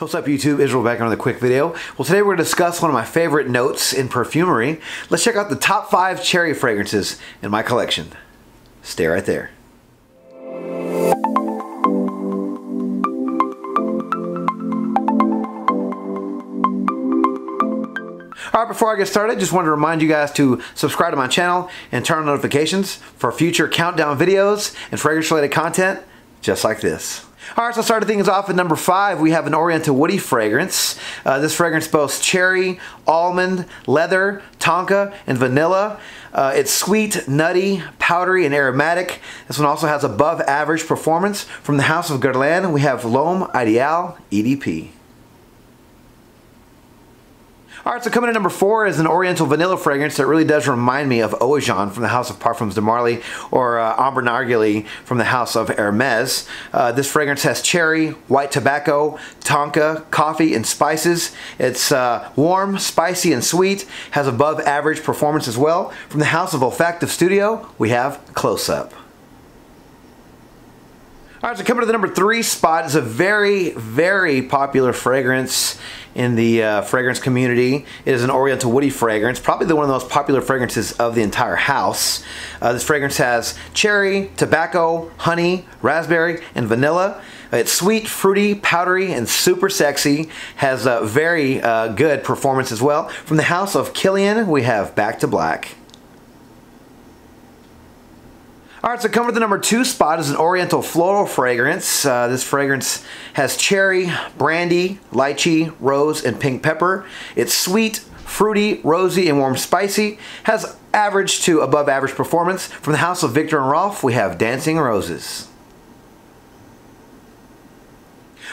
What's up YouTube, Israel back on the quick video. Well today we're going to discuss one of my favorite notes in perfumery. Let's check out the top 5 cherry fragrances in my collection. Stay right there. Alright, before I get started, just wanted to remind you guys to subscribe to my channel and turn on notifications for future countdown videos and fragrance related content just like this. All right, so starting things off at number five, we have an Oriental Woody fragrance. Uh, this fragrance boasts cherry, almond, leather, tonka, and vanilla. Uh, it's sweet, nutty, powdery, and aromatic. This one also has above average performance. From the House of Guerlain, we have L'Homme Ideal EDP. All right, so coming in number four is an Oriental vanilla fragrance that really does remind me of Oajan from the House of Parfums de Marly or uh, Ambre Narguilé from the House of Hermes. Uh, this fragrance has cherry, white tobacco, tonka, coffee, and spices. It's uh, warm, spicy, and sweet. Has above average performance as well. From the House of Olfactive Studio, we have Close Up. All right, so coming to the number three spot is a very, very popular fragrance in the uh, fragrance community. It is an Oriental Woody fragrance, probably the one of the most popular fragrances of the entire house. Uh, this fragrance has cherry, tobacco, honey, raspberry, and vanilla. It's sweet, fruity, powdery, and super sexy. Has a very uh, good performance as well. From the house of Kilian, we have Back to Black. Alright, so coming to the number two spot is an Oriental Floral fragrance. Uh, this fragrance has cherry, brandy, lychee, rose, and pink pepper. It's sweet, fruity, rosy, and warm spicy. Has average to above average performance. From the house of Viktor and Rolf, we have Dancing Roses.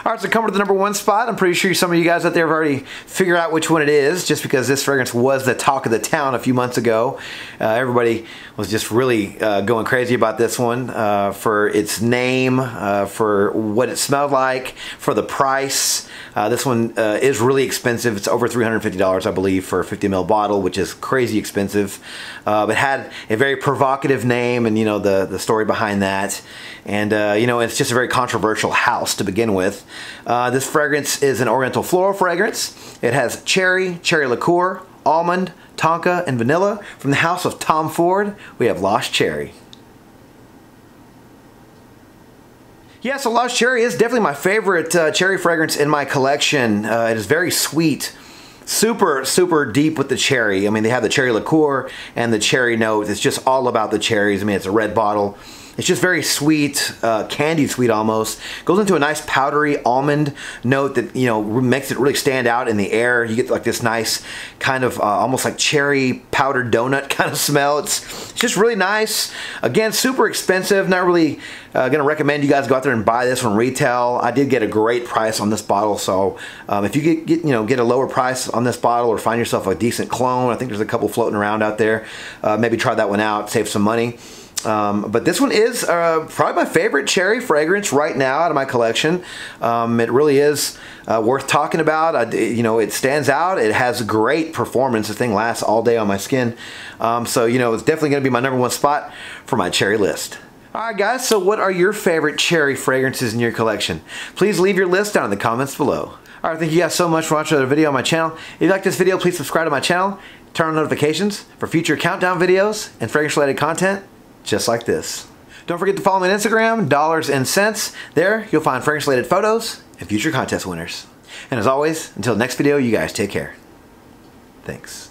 All right, so coming to the number one spot. I'm pretty sure some of you guys out there have already figured out which one it is, just because this fragrance was the talk of the town a few months ago. Uh, everybody was just really uh, going crazy about this one uh, for its name, uh, for what it smelled like, for the price. Uh, this one uh, is really expensive. It's over $350, I believe, for a 50 ml bottle, which is crazy expensive. but had a very provocative name, and you know the the story behind that. And you know it's just a very controversial house to begin with. Uh, this fragrance is an oriental floral fragrance. It has cherry, cherry liqueur, almond, tonka, and vanilla. From the house of Tom Ford, we have Lost Cherry. Yeah, so Lost Cherry is definitely my favorite uh, cherry fragrance in my collection. Uh, it is very sweet super super deep with the cherry i mean they have the cherry liqueur and the cherry note it's just all about the cherries i mean it's a red bottle it's just very sweet, uh, candied sweet almost. Goes into a nice powdery almond note that, you know, makes it really stand out in the air. You get like this nice kind of uh, almost like cherry powdered donut kind of smell. It's, it's just really nice. Again, super expensive. Not really uh, going to recommend you guys go out there and buy this from retail. I did get a great price on this bottle. So um, if you get, get, you know, get a lower price on this bottle or find yourself a decent clone, I think there's a couple floating around out there. Uh, maybe try that one out, save some money. Um, but this one is uh, probably my favorite cherry fragrance right now out of my collection. Um, it really is uh, worth talking about. I, you know, it stands out. It has great performance. The thing lasts all day on my skin. Um, so, you know, it's definitely going to be my number one spot for my cherry list. Alright guys, so what are your favorite cherry fragrances in your collection? Please leave your list down in the comments below. Alright, thank you guys so much for watching another video on my channel. If you like this video, please subscribe to my channel, turn on notifications for future countdown videos and fragrance related content just like this. Don't forget to follow me on Instagram, Dollars and Scents. There, you'll find fragrance-related photos and future contest winners. And as always, until next video, you guys take care. Thanks.